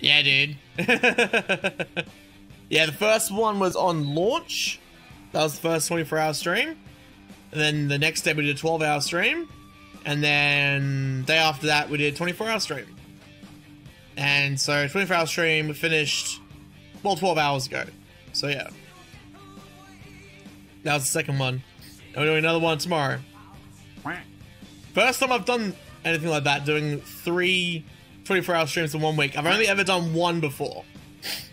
Yeah, dude. yeah, the first one was on launch. That was the first 24 hour stream. And then the next day we did a 12 hour stream. And then day after that we did a 24 hour stream. And so 24 hour stream finished, well, 12 hours ago. So yeah. That was the second one. And we're doing another one tomorrow. First time I've done anything like that, doing three 24 hour streams in one week. I've only ever done one before.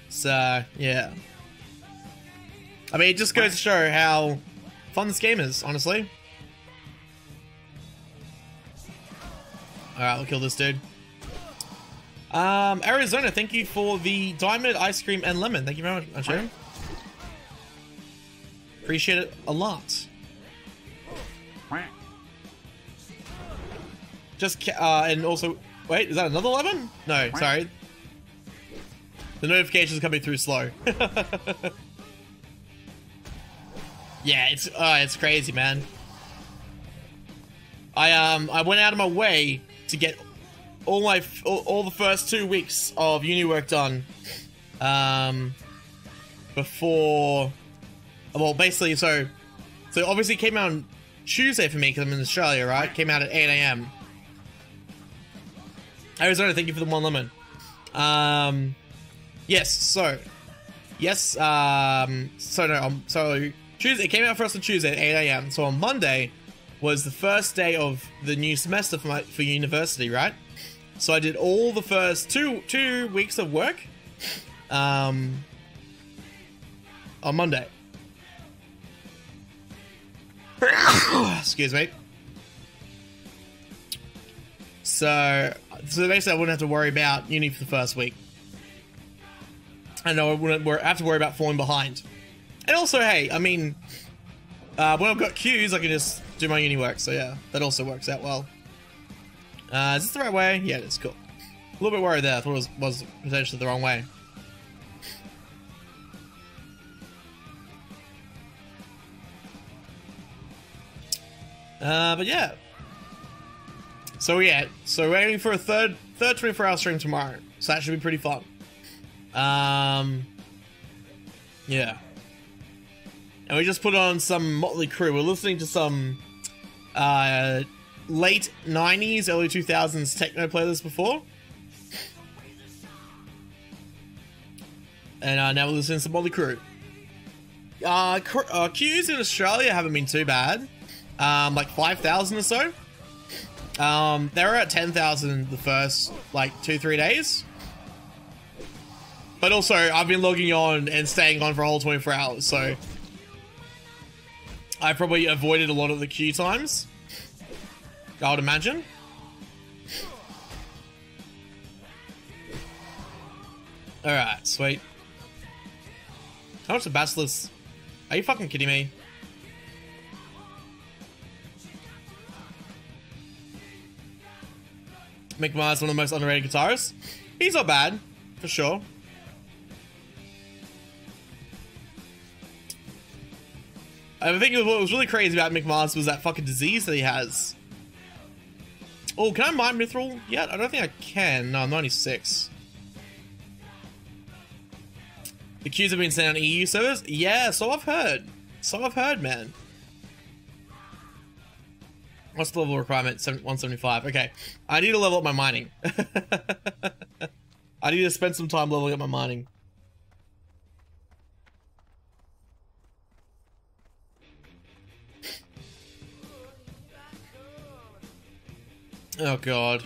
So, yeah. I mean, it just goes to show how fun this game is, honestly. Alright, we'll kill this dude. Um, Arizona, thank you for the diamond, ice cream, and lemon. Thank you very much. Appreciate it a lot. Just, uh, and also, wait, is that another lemon? No, sorry. The notification's coming through slow. yeah, it's, uh, it's crazy, man. I, um, I went out of my way to get all my, all, all the first two weeks of uni work done, um, before, well, basically, so, so obviously it came out on Tuesday for me because I'm in Australia, right? Came out at 8 a.m. Arizona, thank you for the one lemon. Um, yes, so, yes, um, so no, um, so Tuesday, it came out first on Tuesday at 8 a.m. So on Monday was the first day of the new semester for my, for university, right? So I did all the first two, two weeks of work, um, on Monday. Excuse me. So, so basically, I wouldn't have to worry about uni for the first week. I know I wouldn't have to worry about falling behind. And also, hey, I mean, uh, when I've got queues, I can just do my uni work. So yeah, that also works out well. Uh, is this the right way? Yeah, it's cool. A little bit worried there. I thought it was, was potentially the wrong way. Uh, but yeah. So yeah, so we're aiming for a third third 24 hour stream tomorrow. So that should be pretty fun. Um, yeah. And we just put on some Motley Crue. We're listening to some uh, late 90s, early 2000s techno playlist before. And uh, now we're listening to some Motley Crue. Uh, uh, queues in Australia haven't been too bad. Um, like 5,000 or so. Um, they were at 10,000 the first, like, two, three days. But also, I've been logging on and staying on for a whole 24 hours, so... I probably avoided a lot of the queue times. I would imagine. Alright, sweet. How much the Basilisk? Are you fucking kidding me? Mars, one of the most underrated guitarists. He's not bad, for sure. I think what was really crazy about Mars was that fucking disease that he has. Oh, can I mine Mithril yet? I don't think I can. No, I'm 96. The queues have been sent on EU servers? Yeah, so I've heard. So I've heard, man. What's the level requirement? 175. Okay. I need to level up my mining. I need to spend some time leveling up my mining. Oh god.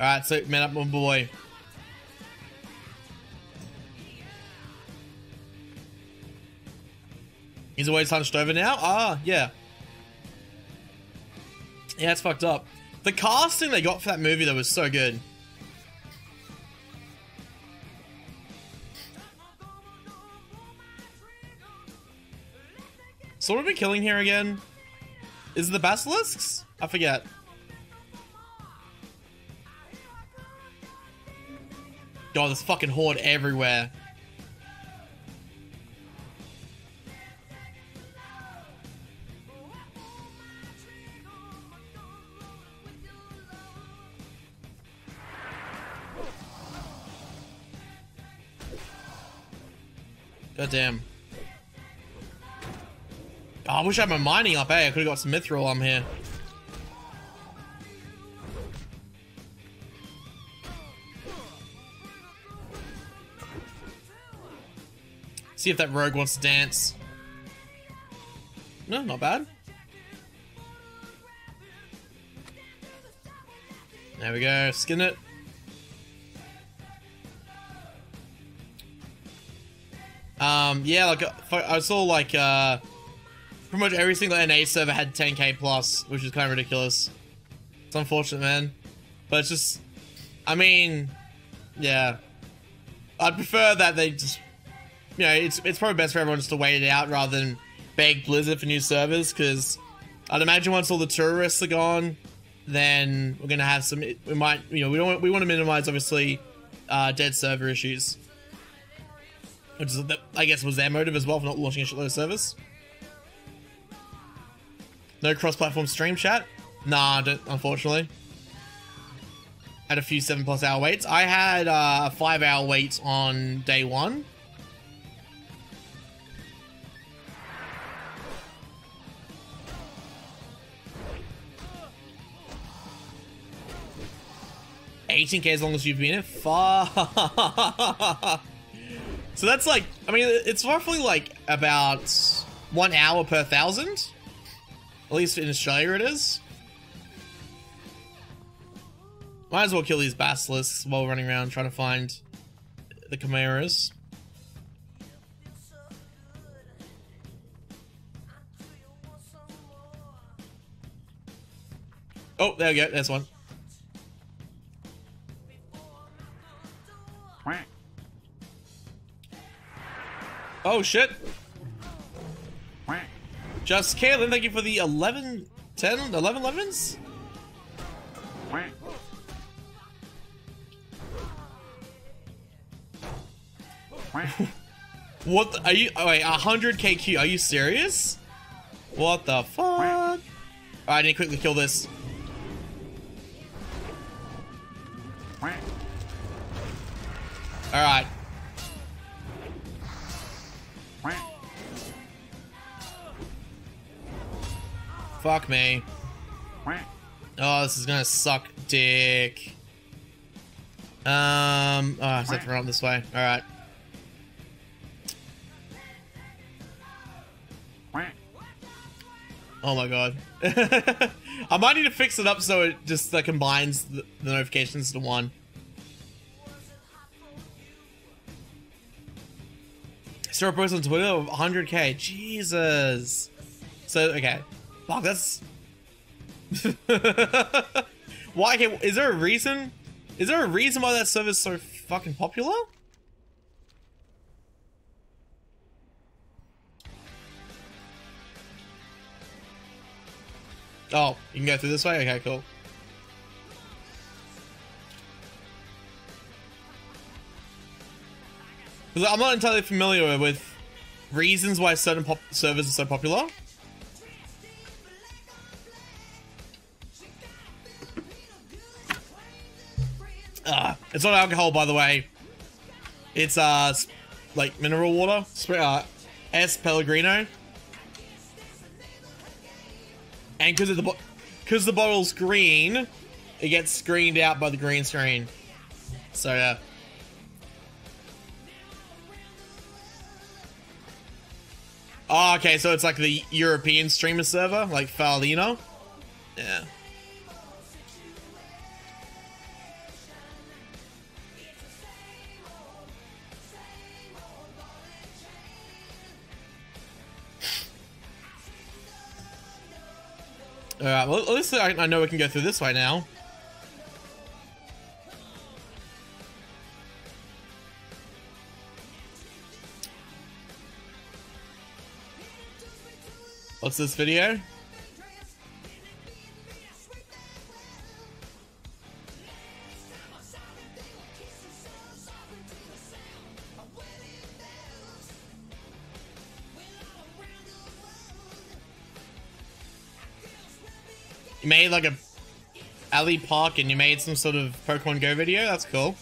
Alright, so man up my boy. He's always hunched over now? Ah, yeah. Yeah, it's fucked up. The casting they got for that movie though was so good. So what are we killing here again? Is it the basilisks? I forget. God, there's fucking horde everywhere. God damn. Oh, I wish I had my mining up, eh? I could have got some mithril on here. See if that rogue wants to dance. No, not bad. There we go, skin it. Um, yeah, like, I saw, like, uh, pretty much every single NA server had 10k plus, which is kind of ridiculous. It's unfortunate, man. But it's just, I mean, yeah. I'd prefer that they just you know, it's it's probably best for everyone just to wait it out rather than beg Blizzard for new servers because I'd imagine once all the tourists are gone, then we're gonna have some. We might, you know, we don't we want to minimize obviously uh, dead server issues, which is I guess was their motive as well for not launching a shitload of servers. No cross-platform stream chat? Nah, unfortunately. Had a few seven plus hour waits. I had uh, a five hour wait on day one. 18k as long as you've been in. Fuck. so that's like, I mean, it's roughly like about one hour per thousand. At least in Australia it is. Might as well kill these basilisks while running around trying to find the chimeras. Oh, there we go. There's one. Oh, shit. Just Kaylin, thank you for the 11, 10, 11 lemons? what the, are you, oh wait, 100 KQ, are you serious? What the fuck? Right, I need to quickly kill this. Alright. Fuck me. Oh, this is gonna suck dick. Um, oh, I have to run this way. Alright. Oh my god. I might need to fix it up so it just uh, combines the, the notifications to one. Zero post on Twitter 100k. Jesus. So, okay. Fuck, that's... why can't... Is there a reason? Is there a reason why that server's so fucking popular? Oh, you can go through this way? Okay, cool. I'm not entirely familiar with reasons why certain servers are so popular. It's not alcohol, by the way. It's, uh, like mineral water. Uh, S. Pellegrino. And because the because the bottle's green, it gets screened out by the green screen. So yeah. Oh, okay, so it's like the European streamer server, like Faerlina. Yeah. Alright, well, at least I, I know we can go through this way now. What's this video? Park and you made some sort of Pokemon Go video? That's cool.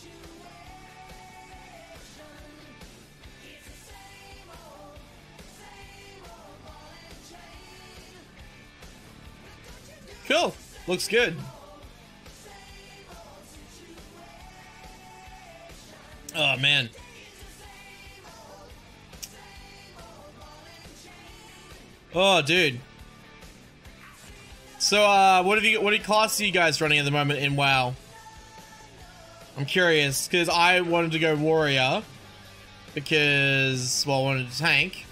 Cool. Looks good. Oh, man. Oh, dude. So, uh, what have you? What classes are you guys running at the moment in WoW? I'm curious because I wanted to go warrior because well, I wanted to tank.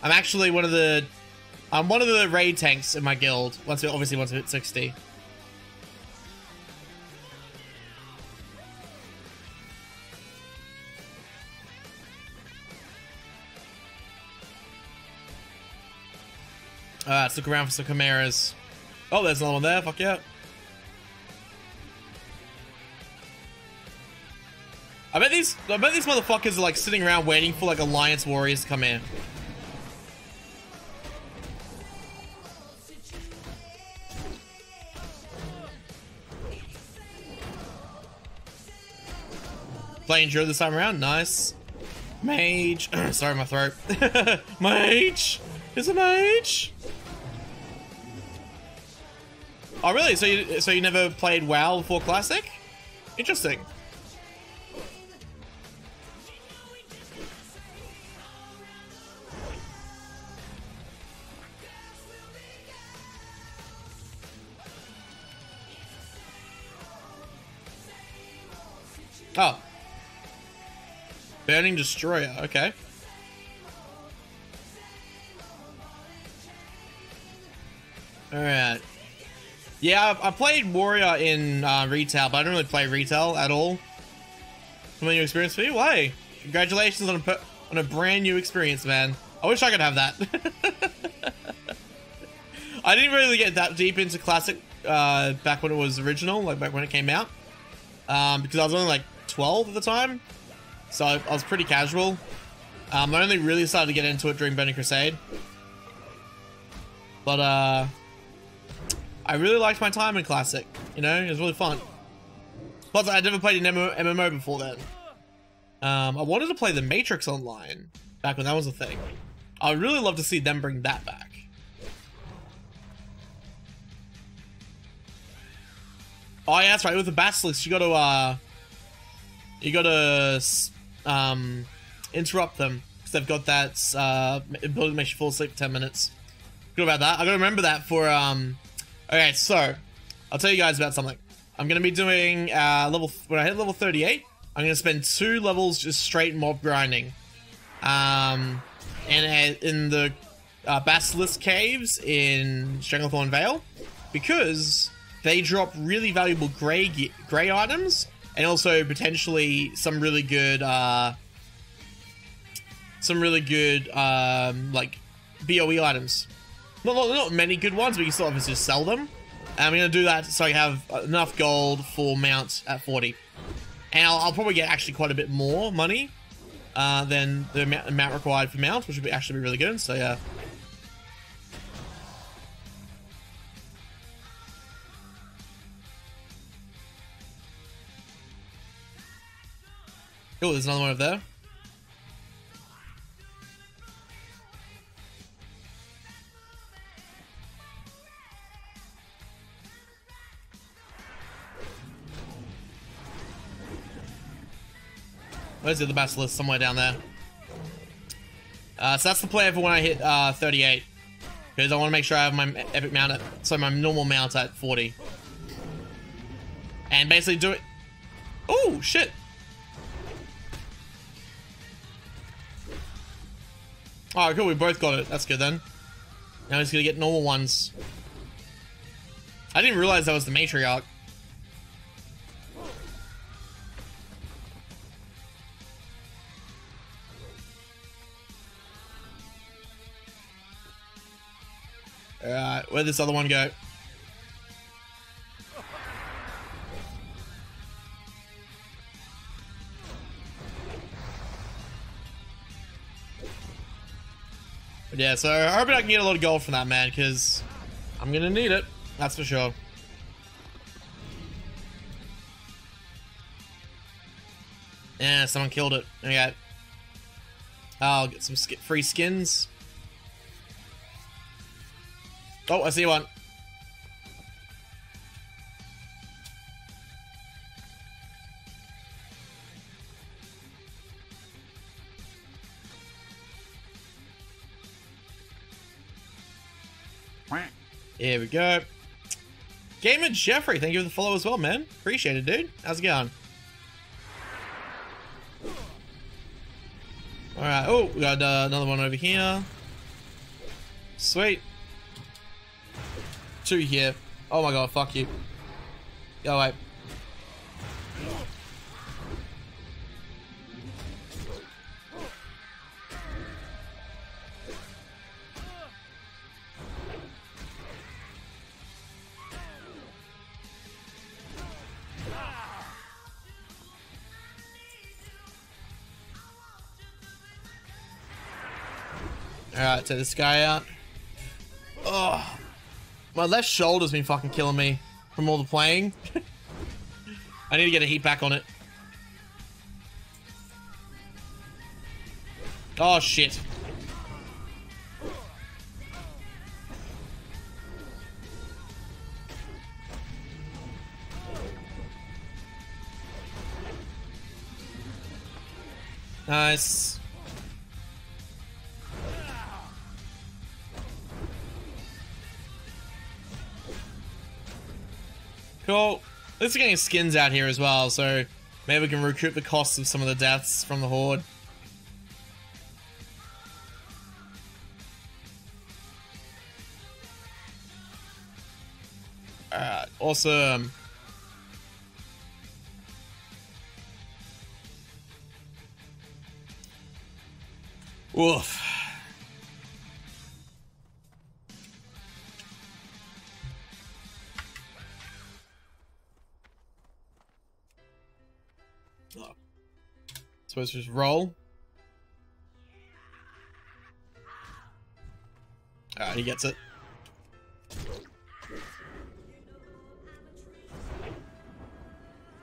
I'm actually one of the I'm one of the raid tanks in my guild. Once it obviously once it hit 60. Alright, let's look around for some chimeras. Oh, there's another one there. Fuck yeah. I bet these I bet these motherfuckers are like sitting around waiting for like alliance warriors to come in. Playing Joe this time around, nice. Mage, sorry my throat. mage, is a mage. Oh really? So you so you never played WoW before Classic? Interesting. Oh. Burning Destroyer, okay. Yeah, I've, played Warrior in uh, retail, but I don't really play retail at all. Some new experience for you? Why? Congratulations on a, on a brand new experience, man. I wish I could have that. I didn't really get that deep into Classic uh, back when it was original, like back when it came out. Um, because I was only like 12 at the time. So I, I was pretty casual. Um, I only really started to get into it during Burning Crusade. But, uh... I really liked my time in Classic. You know, it was really fun. Plus, I'd never played an MMO before then. Um, I wanted to play The Matrix Online, back when that was a thing. I would really love to see them bring that back. Oh yeah, that's right. With the Basilisk, you got to uh, you gotta um, interrupt them because they've got that uh, ability to you fall asleep for 10 minutes. Good about that. I gotta remember that for um. Okay, so I'll tell you guys about something. I'm gonna be doing uh, level when I hit level 38. I'm gonna spend two levels just straight mob grinding. Um, and in the uh, Basilisk Caves in Stranglethorn Vale because they drop really valuable gray gray items and also potentially some really good, uh, some really good, um, like BOE items. Not, not, not many good ones, but you still obviously just sell them. And I'm going to do that so I have enough gold for mounts at 40. And I'll, I'll probably get actually quite a bit more money uh, than the amount required for mounts, which would be actually be really good. So yeah. Oh, there's another one over there. Where's the other basilisk? Somewhere down there. Uh, so that's the plan for when I hit uh, 38. Because I want to make sure I have my epic mount at, so my normal mount at 40. And basically do it. Oh, shit. Oh, cool. We both got it. That's good then. Now he's gonna get normal ones. I didn't realize that was the matriarch. Alright, where'd this other one go? But yeah, so I hope I can get a lot of gold from that, man, because I'm going to need it. That's for sure. Yeah, someone killed it. Okay. I'll get some free skins. Oh, I see one. Here we go. Gamer Jeffrey, thank you for the follow as well, man. Appreciate it, dude. How's it going? Alright, oh, we got uh, another one over here. Sweet. Two here. Oh my god, fuck you. Go away. Alright, take this guy out. Oh, my left shoulder's been fucking killing me from all the playing. I need to get a heat back on it. Oh, shit. Nice. We're getting skins out here as well, so maybe we can recoup the costs of some of the deaths from the Horde. Alright, awesome. Oof. Suppose just roll. Ah, he gets it.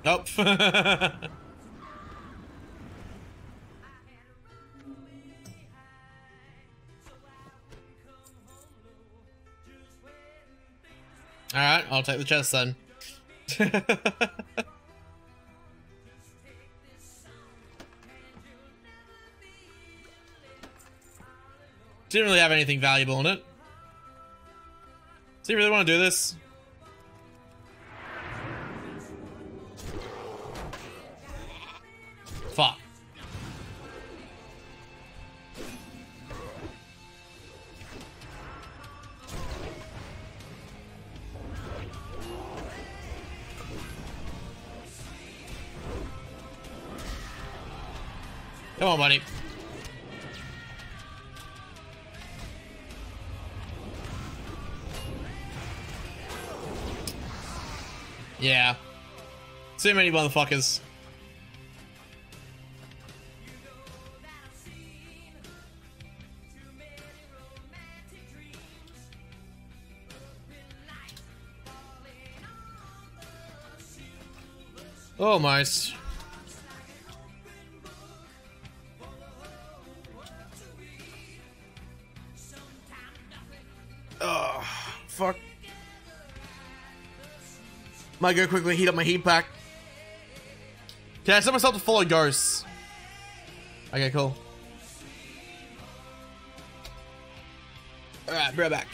Nope. Alright, I'll take the chest then. Didn't really have anything valuable in it. Does he really want to do this? Too many motherfuckers. Almost. Oh, fuck. Might go quickly heat up my heat pack. Can I set myself to follow ghosts? Okay, cool. Alright, bring it back.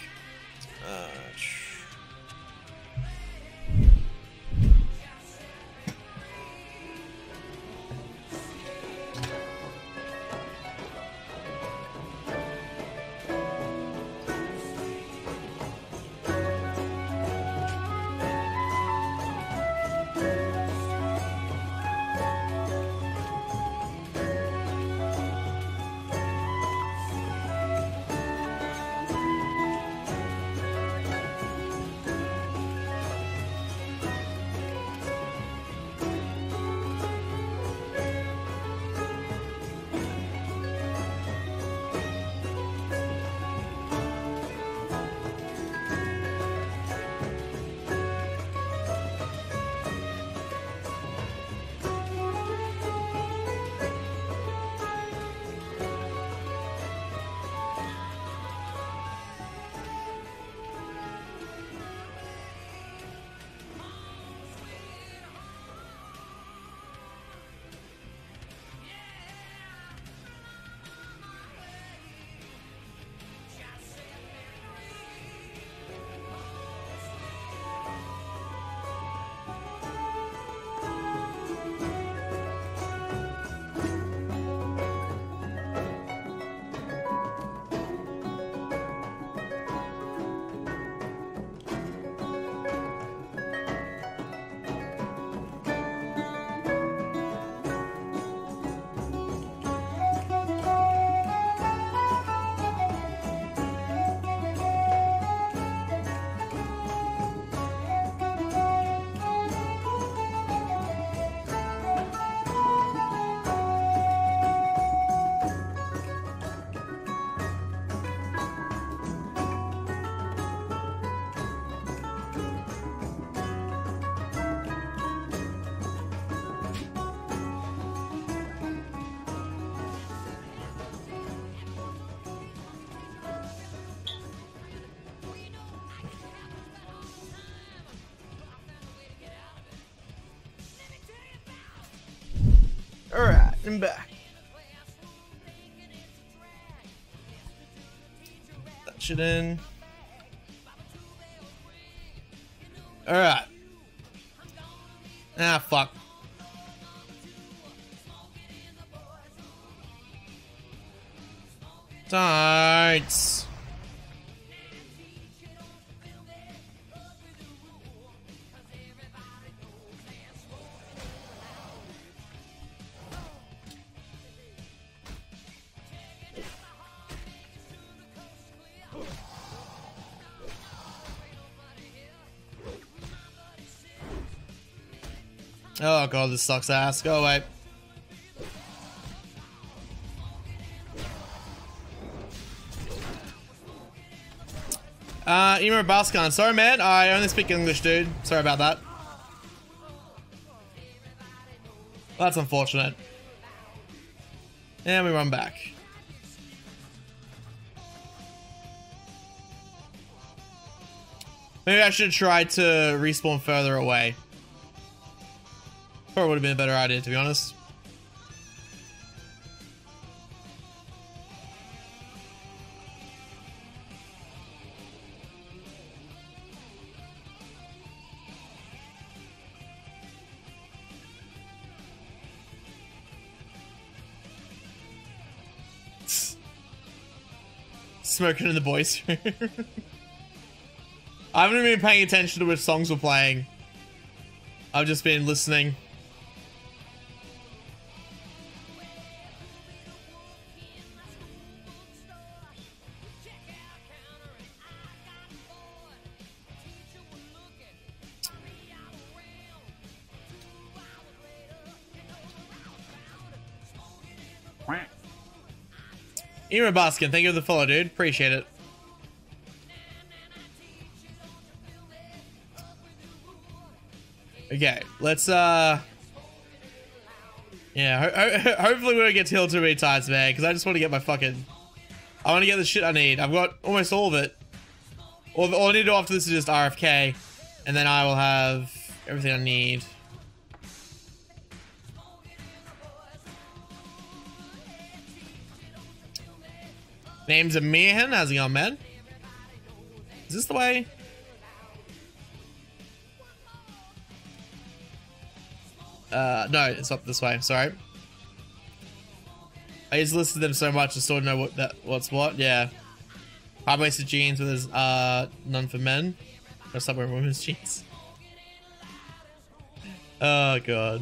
Alright, I'm back. That shit in. God, this sucks ass. Go away. Uh, Emer Baskan. Sorry, man. I only speak English, dude. Sorry about that. That's unfortunate. And we run back. Maybe I should try to respawn further away. Probably would have been a better idea, to be honest. Smoking in the boys' room. I haven't been paying attention to which songs we're playing. I've just been listening. Ira Baskin, thank you for the follow, dude. Appreciate it. Okay, let's, uh... Yeah, ho ho hopefully we don't get killed too many times, man, because I just want to get my fucking... I want to get the shit I need. I've got almost all of it. All, all I need to do after this is just RFK, and then I will have everything I need. Name's Amihan. How's it going, man? Is this the way? Uh, no, it's up this way. Sorry. I just listed them so much, I still don't know what that what's what. Yeah. High-waisted jeans with his, uh none for men, or some women's jeans. Oh god.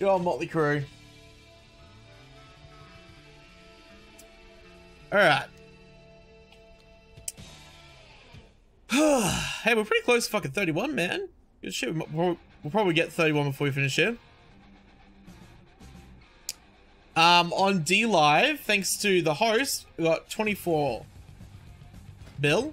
You're on Motley Crue. All right. hey, we're pretty close to fucking 31, man. Good shit. We'll, probably get 31 before we finish here. Um, on DLive, thanks to the host, we got 24. Bill?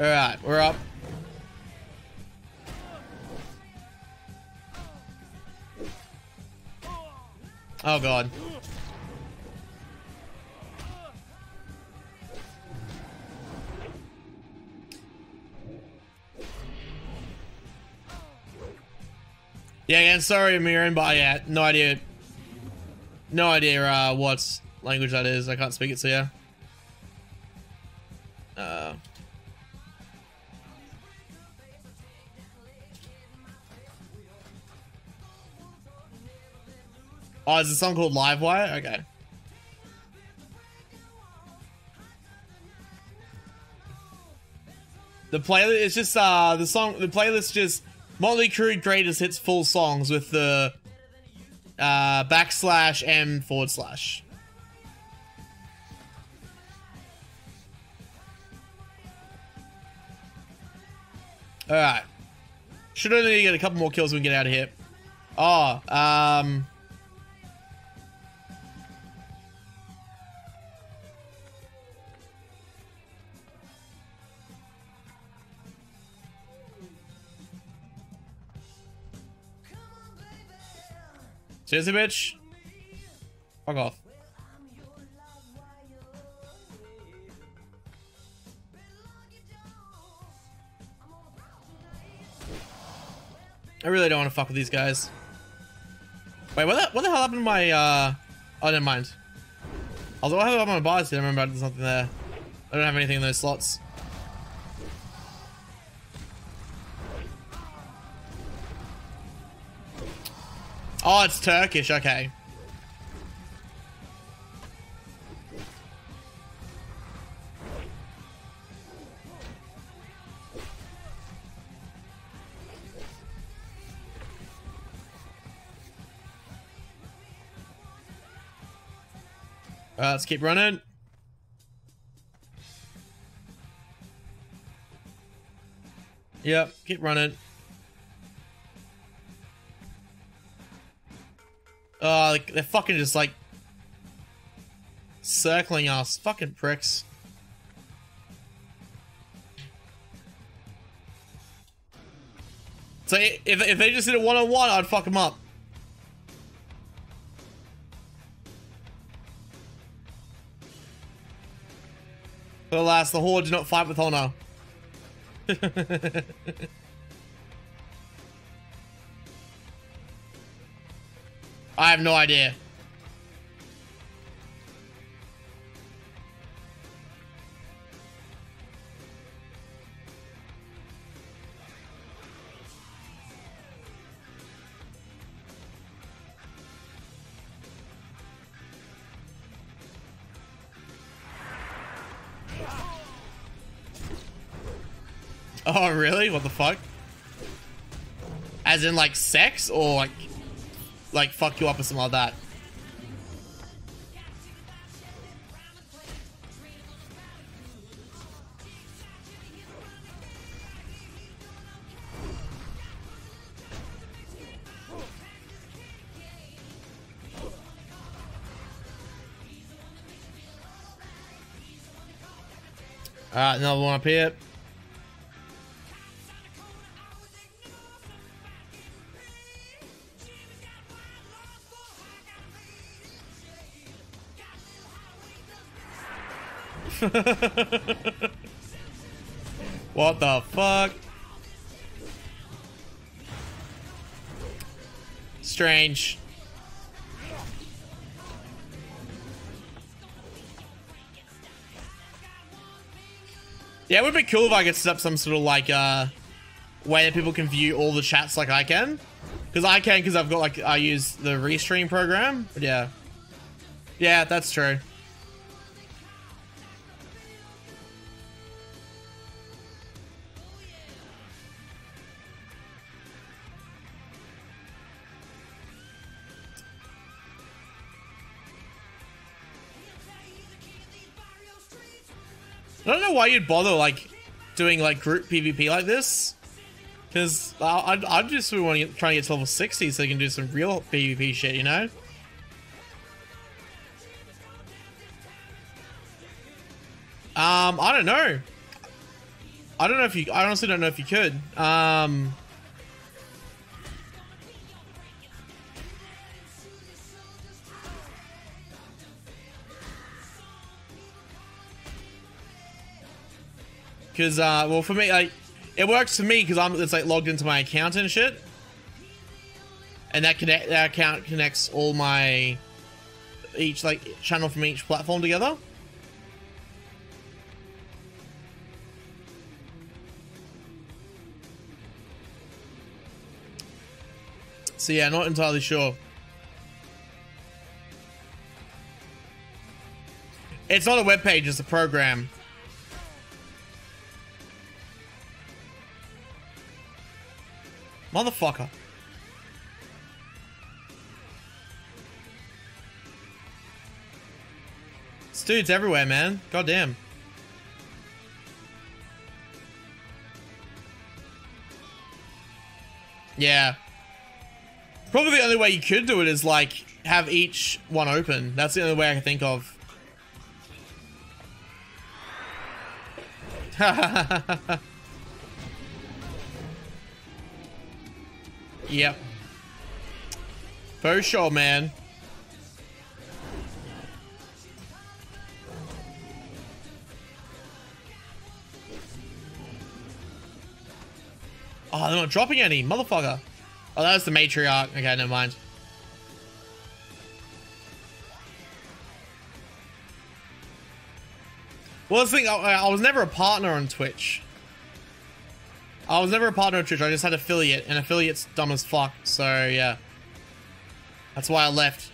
Alright, we're up. Oh god. Yeah, again, sorry, Miran, but yeah, no idea. No idea uh, what language that is. I can't speak it so you. Oh, is a song called Livewire? Okay. The playlist is just uh the song the playlist just Motley Crue greatest hits full songs with the uh backslash M forward slash. Alright. Should only get a couple more kills when we get out of here. Oh, um... Seriously, bitch? Fuck off. I really don't want to fuck with these guys. Wait, what the, what the hell happened to my, uh... Oh, never mind. Although I have happened to my bars? I remember there's something there. I don't have anything in those slots. Oh, it's Turkish. Okay. Uh, let's keep running. Yep, keep running. Oh, they're fucking just like circling us. Fucking pricks. So if, if they just did a one-on-one, I'd fuck them up. But alas, the Horde did not fight with honor. I have no idea. Oh, really? What the fuck? As in, like, sex? Or, like, like fuck you up or something like that. Alright, another one up here. what the fuck? Strange. Yeah, it would be cool if I could set up some sort of like uh way that people can view all the chats like I can. Because I can because I've got like I use the restream program. But yeah. Yeah, that's true. I don't know why you'd bother like doing like group PvP like this. Because I, I, just want to try to get to level 60 so you can do some real PvP shit, you know? Um, I don't know. I don't know if you, I honestly don't know if you could. Um, Because, uh, well, for me, like, it works for me because I'm it's like logged into my account and shit, and that connect that account connects all my each like channel from each platform together. So yeah, not entirely sure. It's not a web page; it's a program. Motherfucker. This dude's everywhere, man. Goddamn. Yeah. Probably the only way you could do it is like have each one open. That's the only way I can think of. yep. For sure, man. Oh, they're not dropping any, motherfucker. Oh, that was the matriarch. Okay, never mind. Well, the thing, I, I was never a partner on Twitch. I was never a partner on Twitch. I just had affiliate, and affiliate's dumb as fuck. So yeah, that's why I left.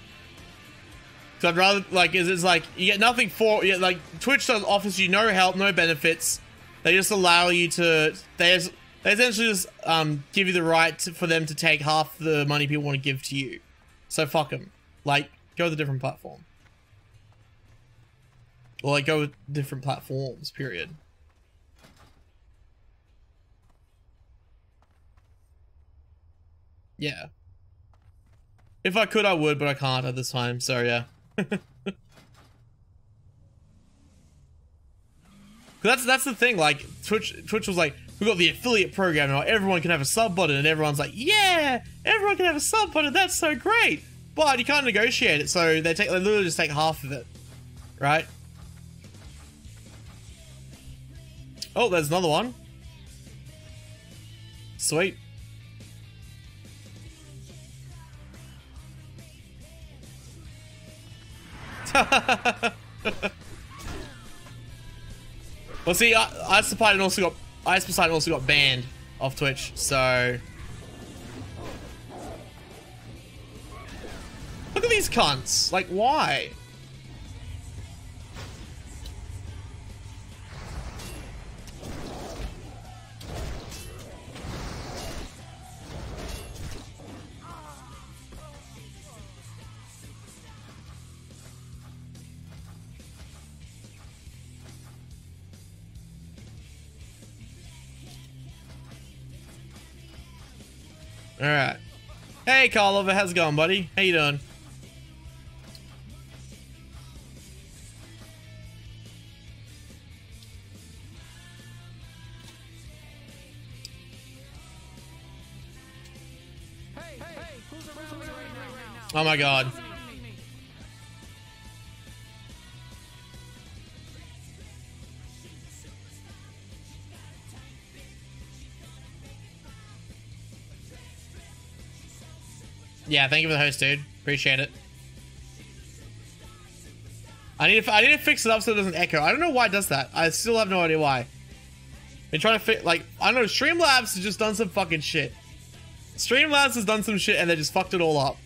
Cause I'd rather like it's like you get nothing for like Twitch does offers you no help, no benefits. They just allow you to they just, they essentially just um give you the right to, for them to take half the money people want to give to you. So fuck them. Like go with a different platform. Or like go with different platforms. Period. Yeah. If I could, I would, but I can't at this time, so yeah. that's that's the thing, like, Twitch Twitch was like, we got the affiliate program now, everyone can have a sub button, and everyone's like, yeah, everyone can have a sub button, that's so great! But you can't negotiate it, so they take they literally just take half of it. Right? Oh, there's another one. Sweet. well, see, I, Ice Poseidon also got Ice Poseidon also got banned off Twitch, so look at these cunts. Like, why? Alright. Hey, Carlover, how's it going, buddy? How you doing? oh my god. Yeah, thank you for the host, dude. Appreciate it. I need to I need to fix it up so it doesn't echo. I don't know why it does that. I still have no idea why. Been trying to fit like I don't know. Streamlabs has just done some fucking shit. Streamlabs has done some shit and they just fucked it all up.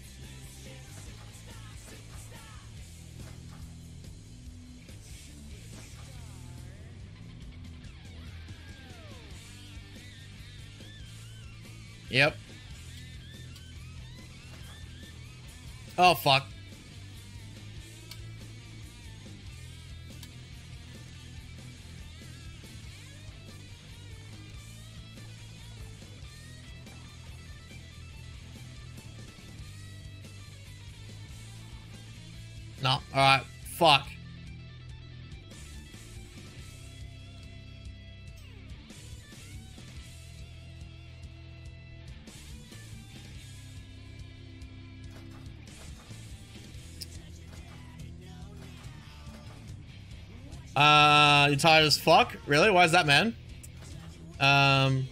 Oh, fuck. Uh, you tired as fuck? Really? Why is that, man? Um.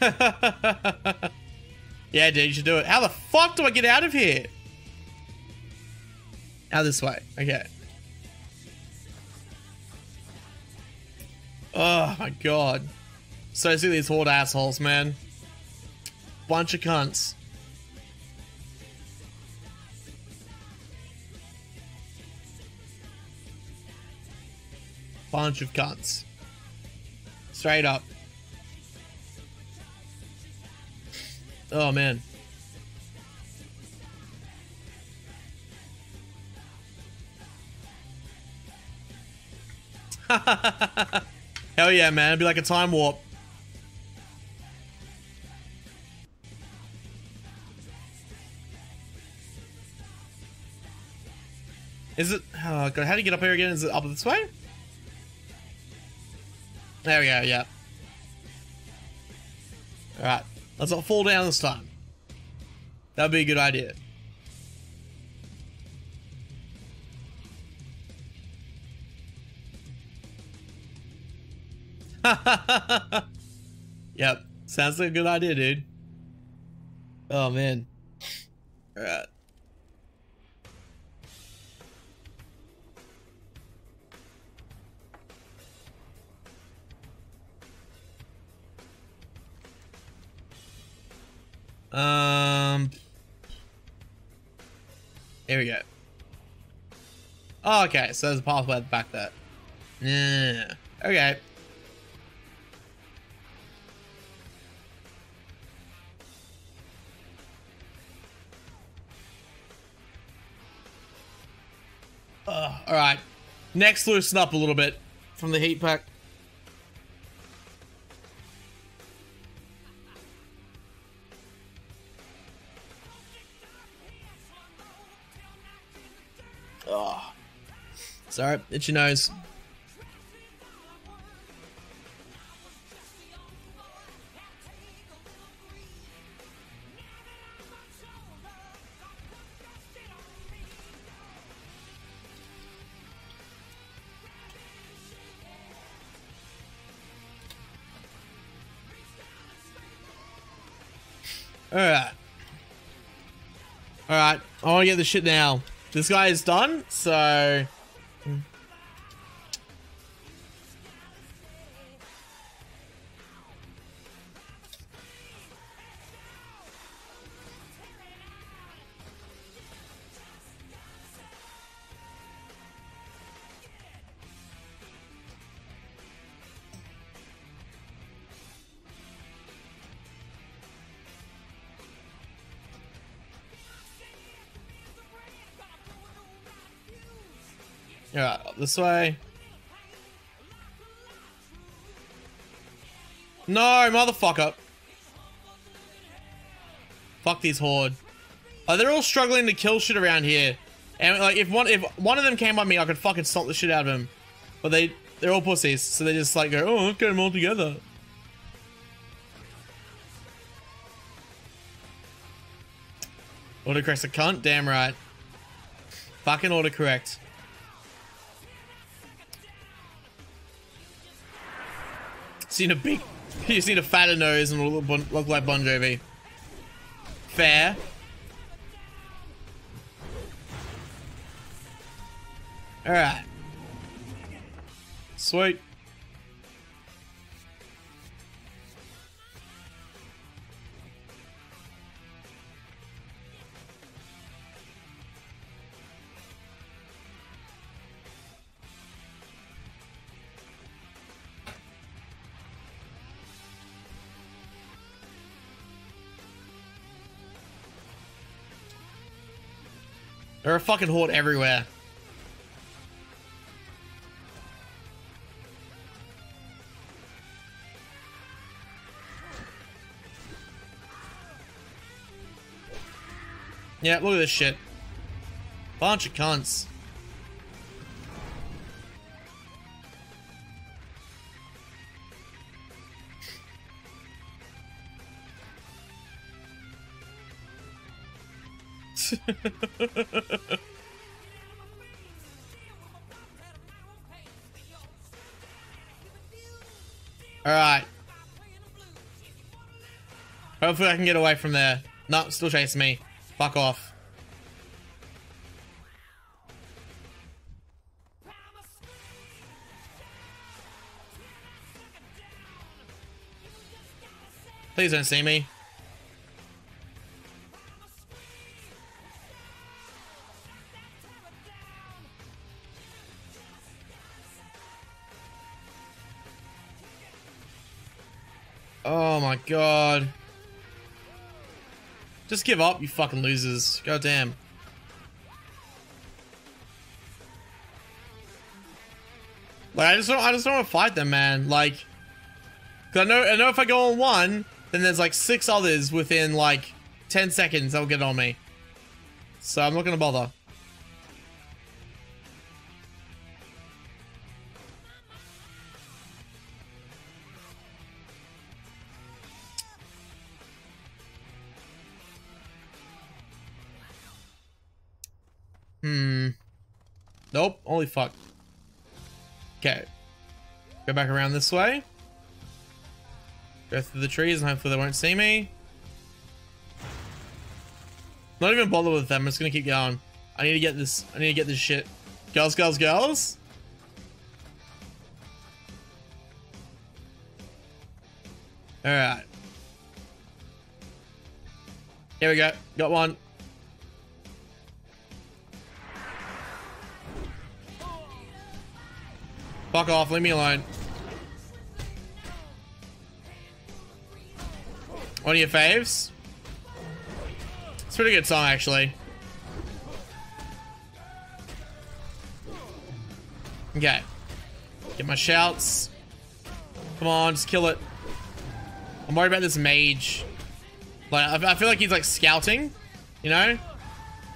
yeah, dude, you should do it. How the fuck do I get out of here? Out this way. Okay. Oh my god. So see these horde assholes, man. Bunch of cunts. bunch of cunts. Straight up. Oh man. Hell yeah, man. It'd be like a time warp. Is it? Oh god, how do you get up here again? Is it up this way? There we go, yeah. Alright, let's not fall down this time. That'd be a good idea. yep, sounds like a good idea, dude. Oh man. Alright. Um. Here we go. Oh, okay, so there's a pathway back there. Yeah. Okay. Uh, all right. Next, loosen up a little bit from the heat pack. Sorry, itchy nose. Alright. Alright, I want to get the shit now. This guy is done, so... Yeah, this way. No, motherfucker. Fuck these horde. Oh, they're all struggling to kill shit around here. And like, if one if one of them came on me, I could fucking stomp the shit out of him. But they they're all pussies, so they just like go, oh, let's get them all together. Autocorrect's a cunt? Damn right. Fucking autocorrect. Seen a big, you seen a fatter nose and look, look like Bon Jovi. Fair. All right. Sweet. There are fucking horde everywhere. Yeah, look at this shit. Bunch of cunts. Alright. Hopefully I can get away from there. No, still chasing me. Fuck off. Please don't see me. Oh my god. Just give up, you fucking losers. God damn. Like I just don't I just don't want to fight them, man. Like Cause I know I know if I go on one, then there's like six others within like 10 seconds they'll get on me. So I'm not gonna bother. Holy fuck. Okay. Go back around this way. Go through the trees and hopefully they won't see me. Not even bother with them. I'm just gonna keep going. I need to get this. I need to get this shit. Girls, girls, girls. All right. Here we go. Got one. Fuck off. Leave me alone. One of your faves? It's a pretty good song, actually. Okay. Get my shouts. Come on, just kill it. I'm worried about this mage. Like, I feel like he's like scouting, you know?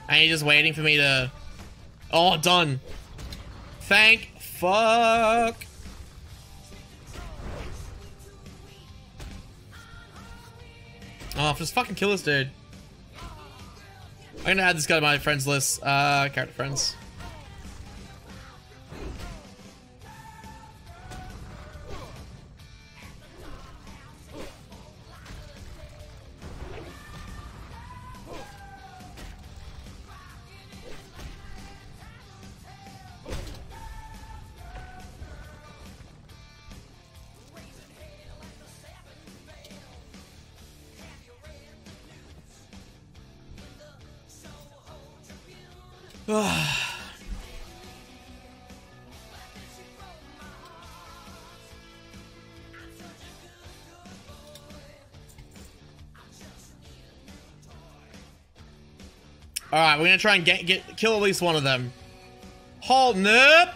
And he's just waiting for me to... Oh, done. Thank fuck. Oh, just fucking kill this dude. I'm gonna add this guy to my friends list. Uh, character friends. We're gonna try and get, get kill at least one of them. Hold nope.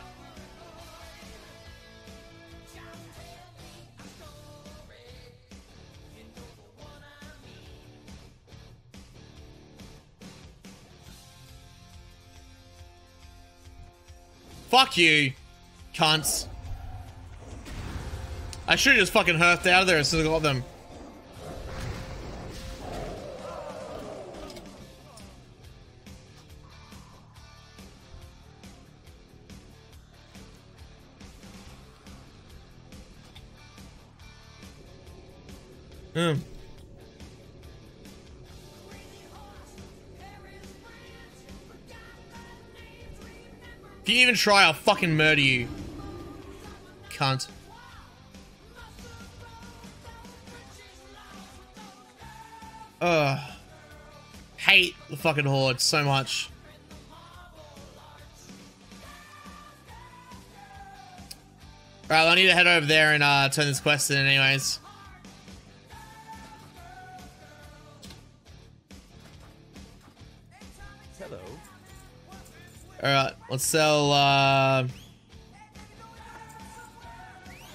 Fuck you, cunts. I should have just fucking hurted out of there as soon as I got them. Try, I'll fucking murder you. Cunt. Ugh. Hate the fucking horde so much. Alright, I need to head over there and uh, turn this quest in anyways. Hello. Alright, let's sell uh,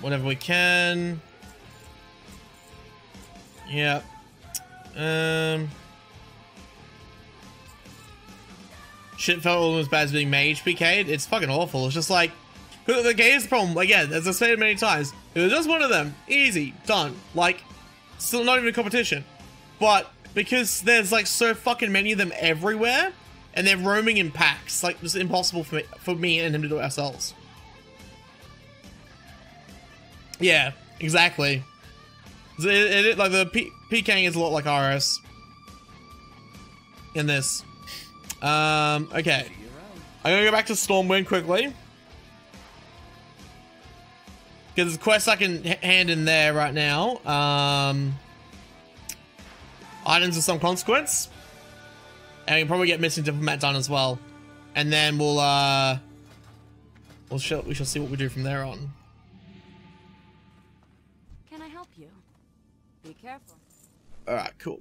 whatever we can. Yep. Um, shit felt almost as bad as being mage PK'd. It's fucking awful. It's just like the game's problem. Again, as I've said many times, it was just one of them. Easy, done. Like, still not even a competition. But because there's like so fucking many of them everywhere, and they're roaming in packs. Like, it's impossible for me, for me and him to do it ourselves. Yeah, exactly. It, it, it, like, the P PKing is a lot like RS. In this. Um, okay. I'm gonna go back to Stormwind quickly. Because there's quests I can hand in there right now. Um, items of some consequence. And we can probably get missing diplomat done as well. And then we'll uh we'll shall we shall see what we do from there on. Can I help you? Be careful. Alright, cool.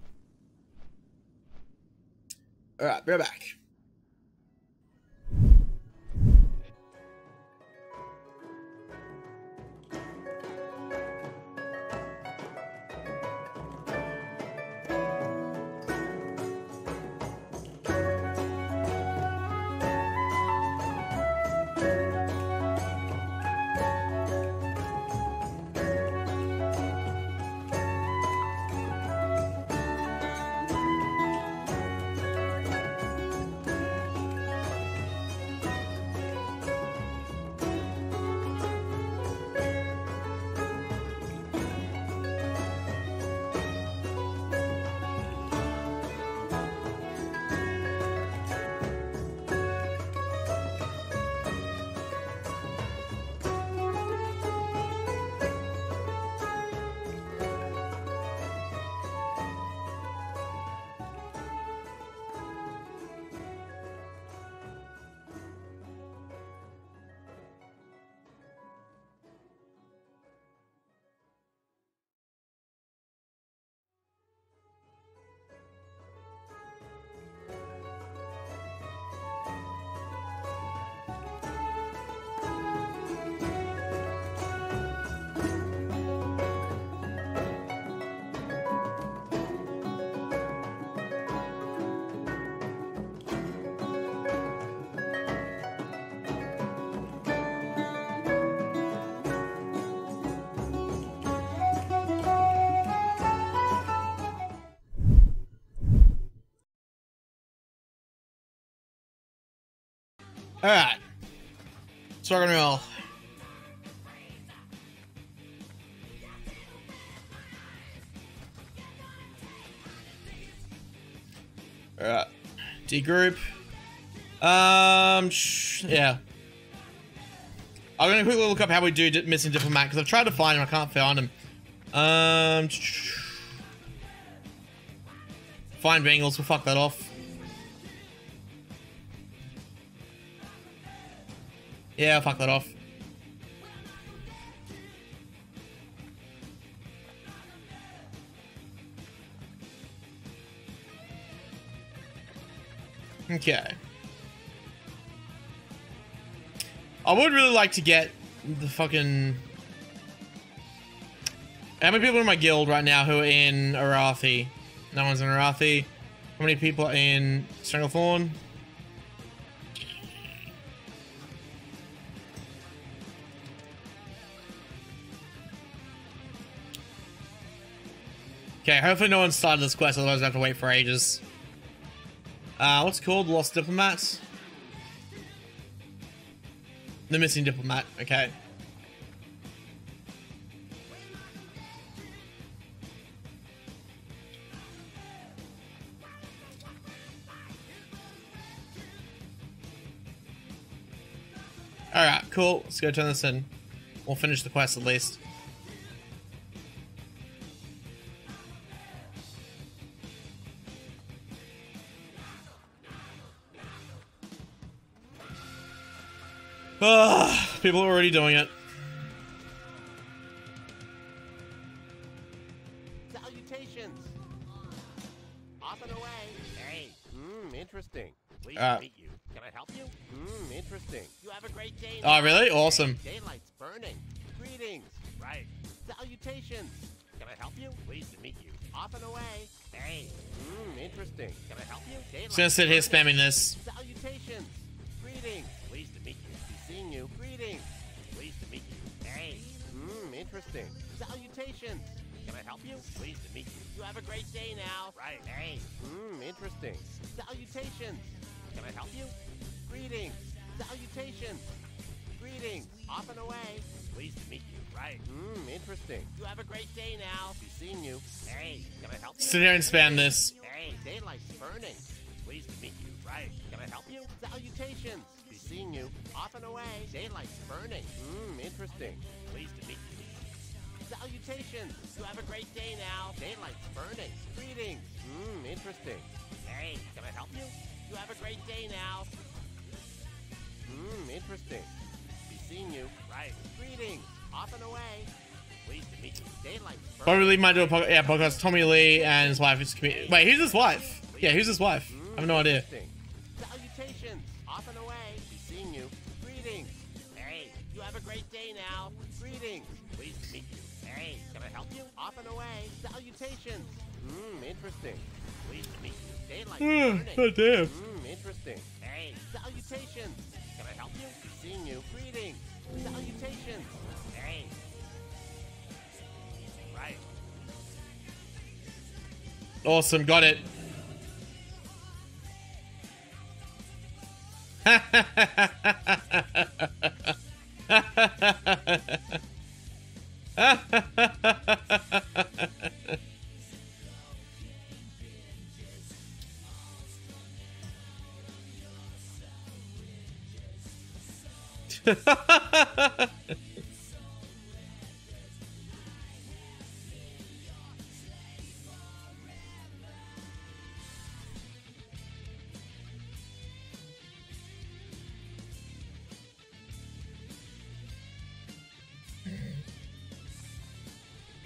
Alright, we're back. Alright. So we're gonna roll. Alright. D group. Um, yeah. I'm gonna quickly look up how we do missing diplomat because I've tried to find him, I can't find him. Um, find Bengals, we'll fuck that off. Yeah, fuck that off. Okay. I would really like to get the fucking... How many people in my guild right now who are in Arathi? No one's in Arathi. How many people are in Stranglethorn? Okay, hopefully no one started this quest, otherwise I have to wait for ages. Uh, what's called? Lost Diplomats? The missing diplomat, okay. Alright, cool. Let's go turn this in. We'll finish the quest at least. Ugh, people are already doing it. Salutations. Off and away. Hey, hmm, interesting. Pleased Uh, to meet you. Can I help you? Hmm, interesting. You have a great day. Oh, now. really? Awesome. Daylight's burning. Greetings. Right. Salutations. Can I help you? Pleased to meet you. Off and away. Hey, hmm, interesting. Can I help you? Daylight's Just gonna sit here spamming this. Salutations. Greetings. Seeing you. Greetings. Pleased to meet you. Hey. Hmm, interesting. Salutations. Can I help you? Pleased to meet you. You have a great day now. Right. Hey. Hmm, interesting. Salutations. Can I help you? Greetings. Salutations. Greetings. Off and away. Pleased to meet you. Right. Hmm, interesting. You have a great day now. Be seeing you. Hey. Can I help you? Sit here and spam this. Hey, daylight's burning. Pleased to meet you. Right. Can I help you? Salutations. Be seeing you. Off and away. Daylight's burning. Hmm, interesting. Pleased to meet you. Salutations. You have a great day now. Daylight's burning. Greetings. Hmm, interesting. Hey, can I help you? You have a great day now. Hmm, interesting. Be seeing you. Right. Greetings. Off and away. Pleased to meet you. Daylight's burning. Bobby Lee might do a podcast. Yeah, podcast. Tommy Lee and his wife is commu- Wait, who's his wife? Yeah, who's his wife? I have no idea. Salutations. Off and away. Great day now. Greetings. Pleased to meet you. Hey, can I help you? Off and away. Salutations. Hmm, interesting. Pleased to meet you. Daylight oh, damn. Hmm, interesting. Hey, salutations. Can I help you? Seeing you. Greetings. Salutations. Hey. Right. Awesome, got it. oh.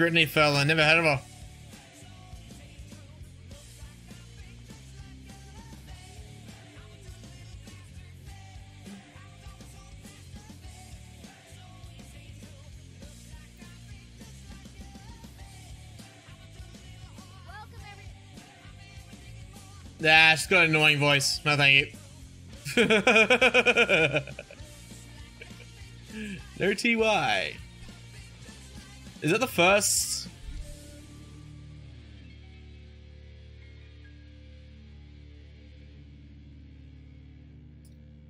Brittany fella. Never heard of her. Nah, she's got an annoying voice. No, thank you. no TY. Is that the first?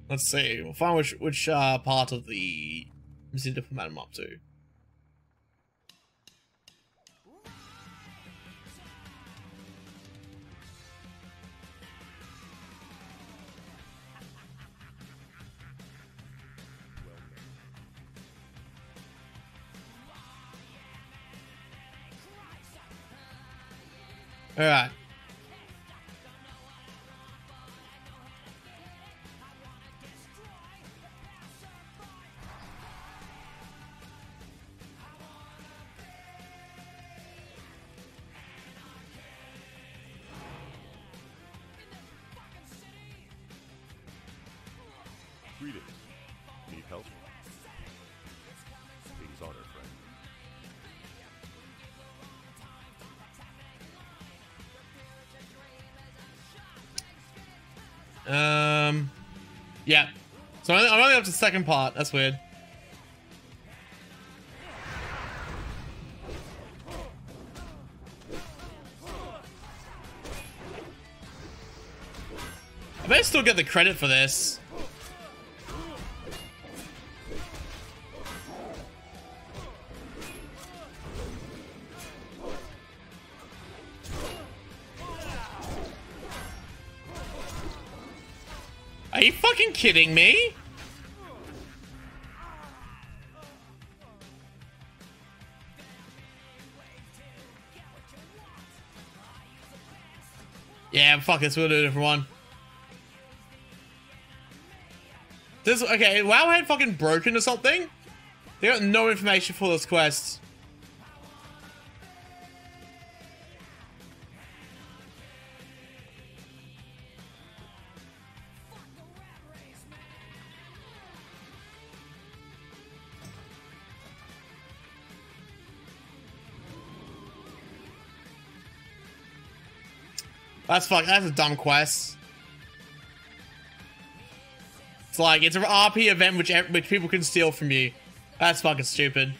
Let's see. We'll find which which uh, part of the missing diplomat I'm up to. Greetings. Need help? Please honor, friend. Um, yeah. So I'm only up to the second part. That's weird. I may still get the credit for this. You fucking kidding me? Yeah, fuck this. We'll do a different one. This okay? WoW Wowhead fucking broken or something? They got no information for this quest. That's fuck. That's a dumb quest. It's like it's an RP event which which people can steal from you. That's fucking stupid.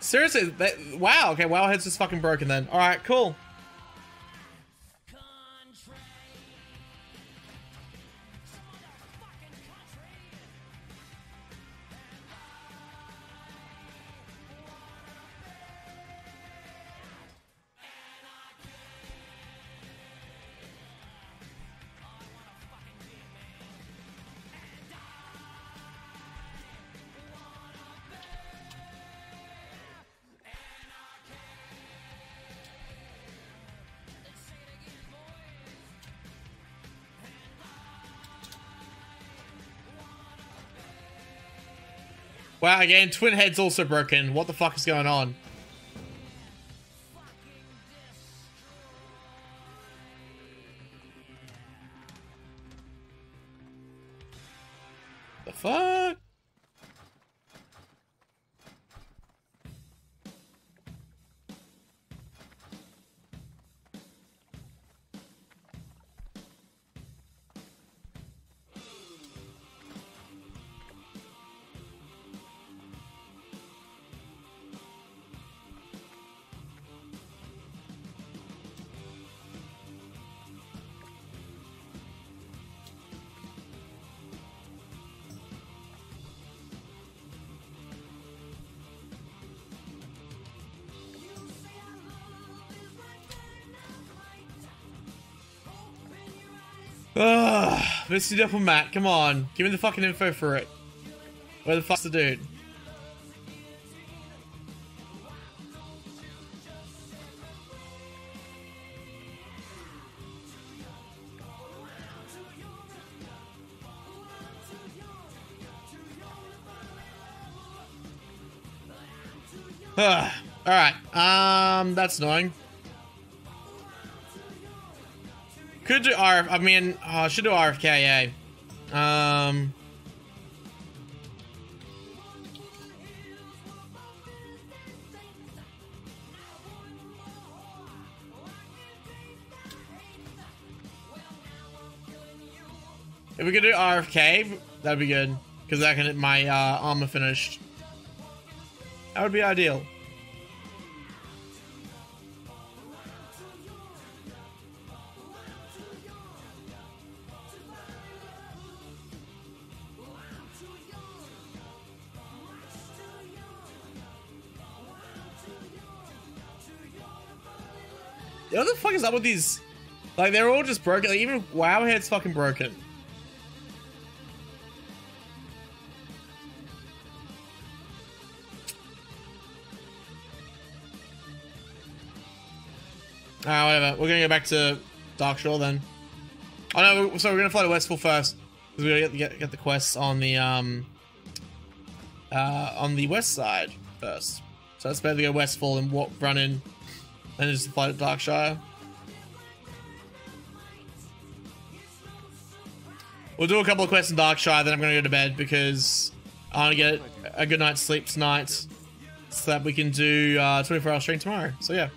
Seriously, wow. Okay, Wowhead's just fucking broken then. All right, cool. Wow, again, Twin Head's also broken. What the fuck is going on? Mr. Diplomat, come on. Give me the fucking info for it. Where the fuck's the dude? Alright, um, that's annoying. Could do RF. I mean, uh, should do RFKA. Um. If we could do RFK, that'd be good. Because that can hit my uh, armor finished. That would be ideal. Up with these? Like, they're all just broken. Like, even Wowhead's fucking broken. Ah, whatever. We're gonna go back to Darkshire then. Oh no, so we're gonna fly to Westfall first. Because we gotta get, get, get the quests on the, um... Uh, on the west side first. So let's better go Westfall and walk, run in. And just fly to Darkshire. We'll do a couple of quests in Darkshire, then I'm gonna go to bed because I want to get a good night's sleep tonight so that we can do uh, 24 hour stream tomorrow. So yeah.